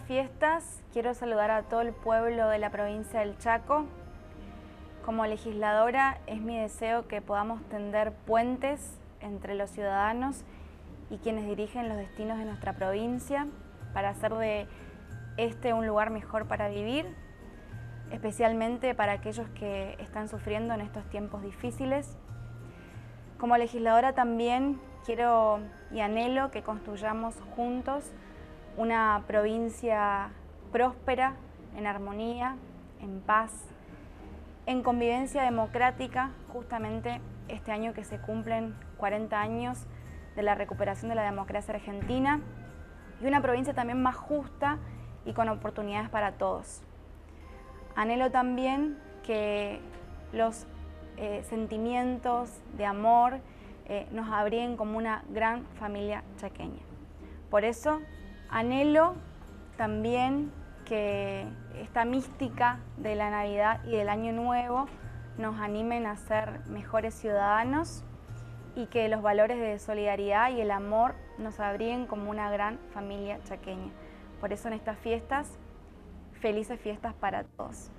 fiestas quiero saludar a todo el pueblo de la provincia del Chaco. Como legisladora es mi deseo que podamos tender puentes entre los ciudadanos y quienes dirigen los destinos de nuestra provincia para hacer de este un lugar mejor para vivir, especialmente para aquellos que están sufriendo en estos tiempos difíciles. Como legisladora también quiero y anhelo que construyamos juntos una provincia próspera, en armonía, en paz, en convivencia democrática, justamente este año que se cumplen 40 años de la recuperación de la democracia argentina, y una provincia también más justa y con oportunidades para todos. Anhelo también que los eh, sentimientos de amor eh, nos abriguen como una gran familia chaqueña. Por eso Anhelo también que esta mística de la Navidad y del Año Nuevo nos animen a ser mejores ciudadanos y que los valores de solidaridad y el amor nos abriguen como una gran familia chaqueña. Por eso en estas fiestas, felices fiestas para todos.